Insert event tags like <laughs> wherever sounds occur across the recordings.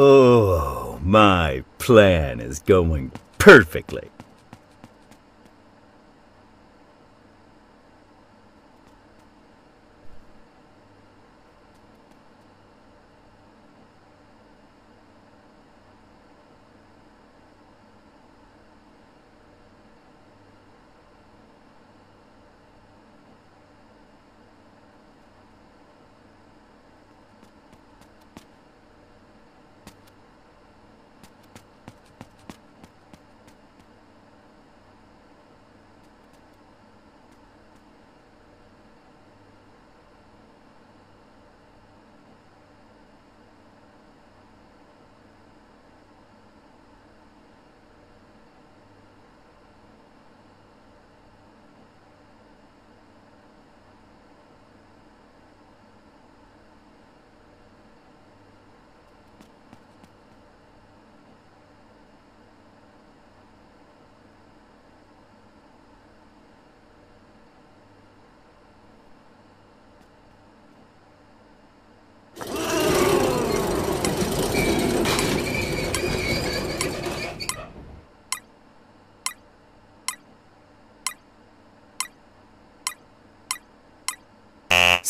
Oh, my plan is going perfectly.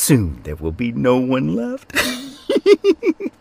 Soon there will be no one left. <laughs>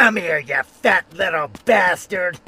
Come here, you fat little bastard!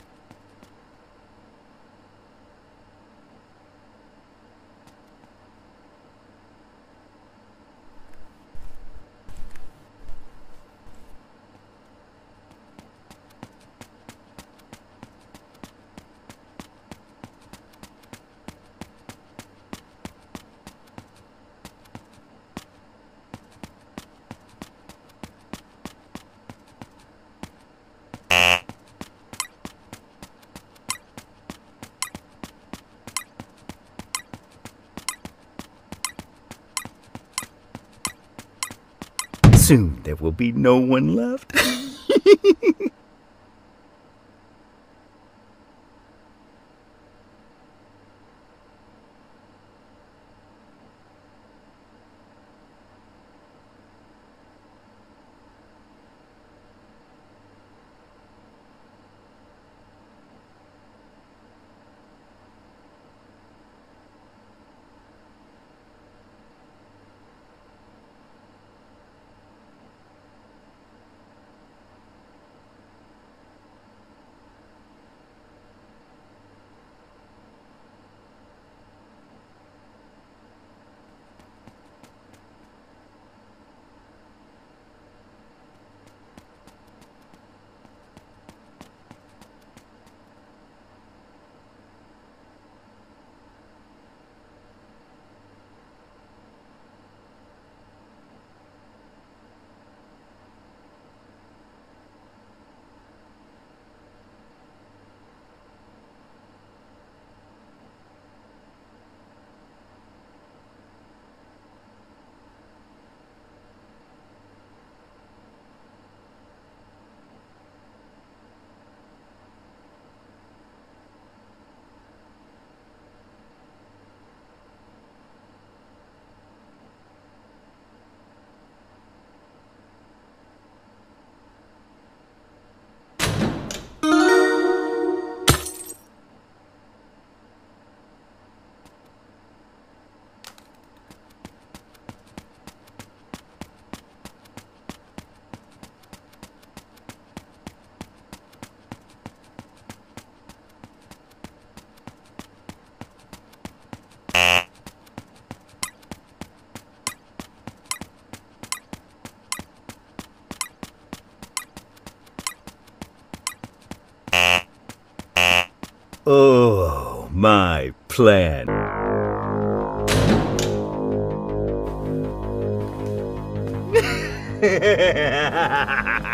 Soon there will be no one left. <laughs> Oh, my plan. <laughs>